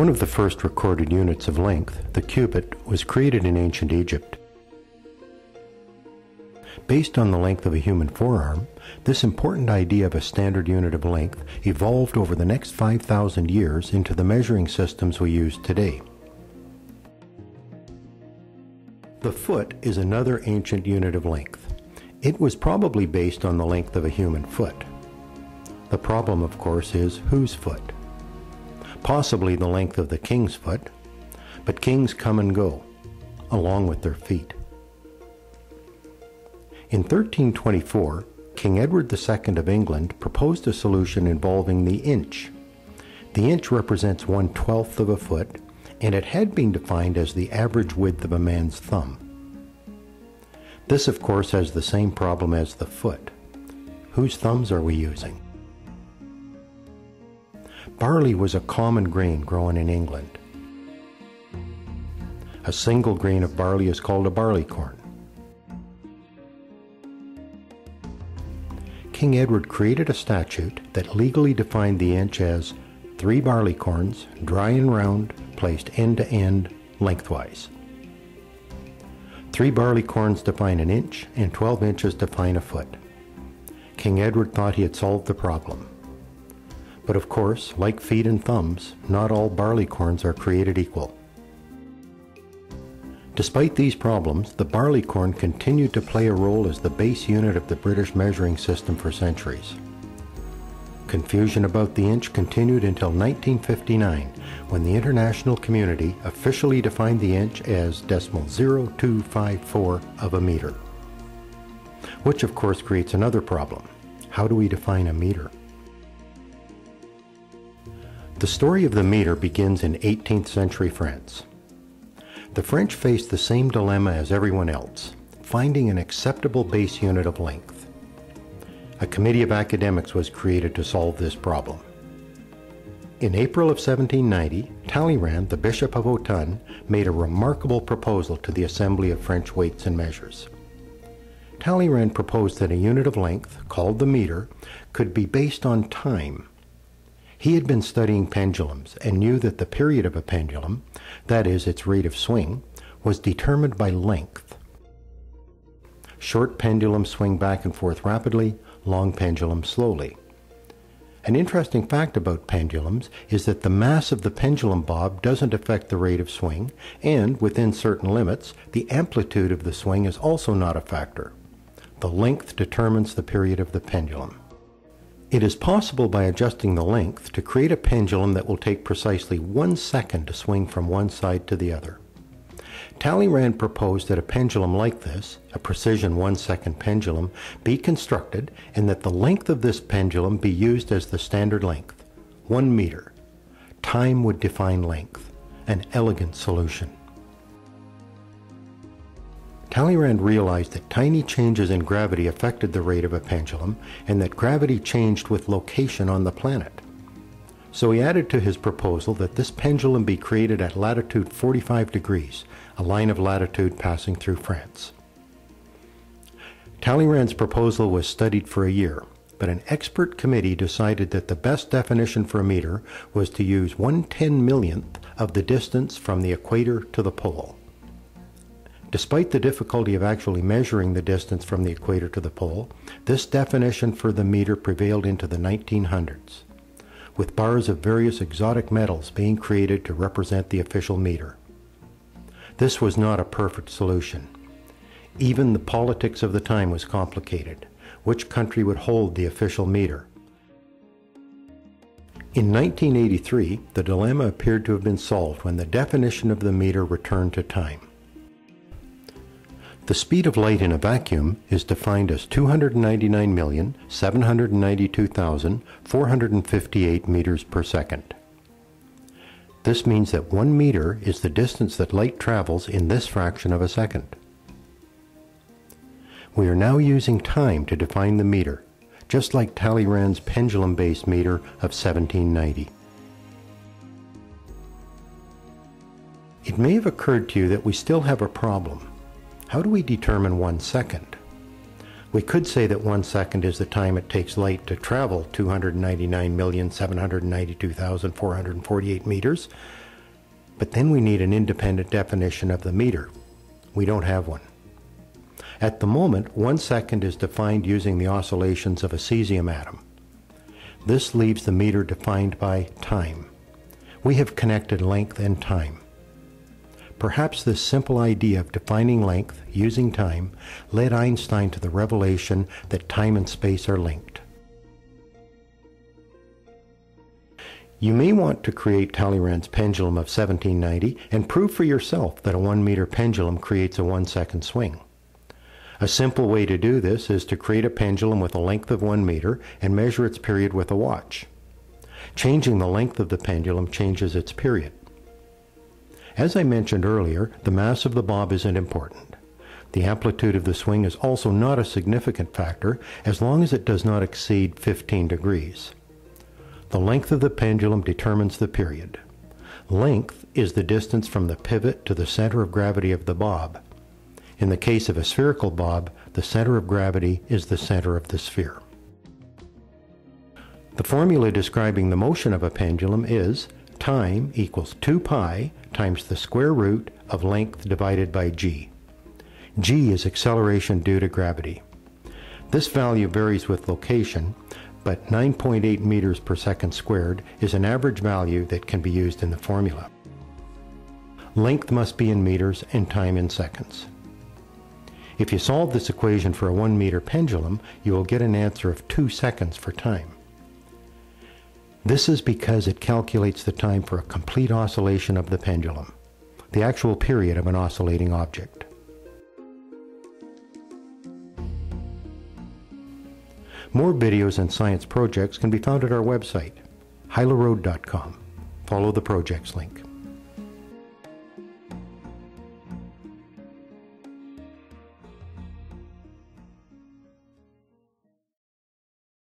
One of the first recorded units of length, the cubit, was created in ancient Egypt. Based on the length of a human forearm, this important idea of a standard unit of length evolved over the next 5,000 years into the measuring systems we use today. The foot is another ancient unit of length. It was probably based on the length of a human foot. The problem, of course, is whose foot? Possibly the length of the king's foot, but kings come and go, along with their feet. In 1324, King Edward II of England proposed a solution involving the inch. The inch represents one twelfth of a foot and it had been defined as the average width of a man's thumb. This, of course, has the same problem as the foot. Whose thumbs are we using? Barley was a common grain grown in England. A single grain of barley is called a barleycorn. King Edward created a statute that legally defined the inch as three barleycorns, dry and round, placed end to end lengthwise. Three barleycorns define an inch, and 12 inches define a foot. King Edward thought he had solved the problem. But of course, like feet and thumbs, not all barleycorns are created equal. Despite these problems, the barleycorn continued to play a role as the base unit of the British measuring system for centuries. Confusion about the inch continued until 1959, when the international community officially defined the inch as decimal 0254 of a meter. Which of course creates another problem. How do we define a meter? The story of the meter begins in 18th century France. The French faced the same dilemma as everyone else, finding an acceptable base unit of length a committee of academics was created to solve this problem. In April of 1790, Talleyrand, the Bishop of Autun, made a remarkable proposal to the Assembly of French Weights and Measures. Talleyrand proposed that a unit of length, called the meter, could be based on time. He had been studying pendulums and knew that the period of a pendulum, that is, its rate of swing, was determined by length. Short pendulums swing back and forth rapidly, long pendulums slowly. An interesting fact about pendulums is that the mass of the pendulum bob doesn't affect the rate of swing, and within certain limits, the amplitude of the swing is also not a factor. The length determines the period of the pendulum. It is possible by adjusting the length to create a pendulum that will take precisely one second to swing from one side to the other. Talleyrand proposed that a pendulum like this, a precision one second pendulum, be constructed and that the length of this pendulum be used as the standard length, one meter. Time would define length, an elegant solution. Talleyrand realized that tiny changes in gravity affected the rate of a pendulum and that gravity changed with location on the planet. So he added to his proposal that this pendulum be created at latitude 45 degrees, a line of latitude passing through France. Talleyrand's proposal was studied for a year, but an expert committee decided that the best definition for a meter was to use one ten millionth of the distance from the equator to the pole. Despite the difficulty of actually measuring the distance from the equator to the pole, this definition for the meter prevailed into the 1900s, with bars of various exotic metals being created to represent the official meter. This was not a perfect solution. Even the politics of the time was complicated. Which country would hold the official meter? In 1983, the dilemma appeared to have been solved when the definition of the meter returned to time. The speed of light in a vacuum is defined as 299,792,458 meters per second. This means that one meter is the distance that light travels in this fraction of a second. We are now using time to define the meter, just like Talleyrand's pendulum-based meter of 1790. It may have occurred to you that we still have a problem. How do we determine one second? We could say that one second is the time it takes light to travel 299,792,448 meters, But then we need an independent definition of the meter. We don't have one. At the moment, one second is defined using the oscillations of a cesium atom. This leaves the meter defined by time. We have connected length and time. Perhaps this simple idea of defining length using time led Einstein to the revelation that time and space are linked. You may want to create Talleyrand's pendulum of 1790 and prove for yourself that a 1 meter pendulum creates a 1 second swing. A simple way to do this is to create a pendulum with a length of 1 meter and measure its period with a watch. Changing the length of the pendulum changes its period. As I mentioned earlier, the mass of the bob isn't important. The amplitude of the swing is also not a significant factor as long as it does not exceed 15 degrees. The length of the pendulum determines the period. Length is the distance from the pivot to the center of gravity of the bob. In the case of a spherical bob, the center of gravity is the center of the sphere. The formula describing the motion of a pendulum is time equals 2 pi times the square root of length divided by g. g is acceleration due to gravity. This value varies with location, but 9.8 meters per second squared is an average value that can be used in the formula. Length must be in meters and time in seconds. If you solve this equation for a 1 meter pendulum, you will get an answer of 2 seconds for time. This is because it calculates the time for a complete oscillation of the pendulum, the actual period of an oscillating object. More videos and science projects can be found at our website, hilaroad.com. Follow the projects link.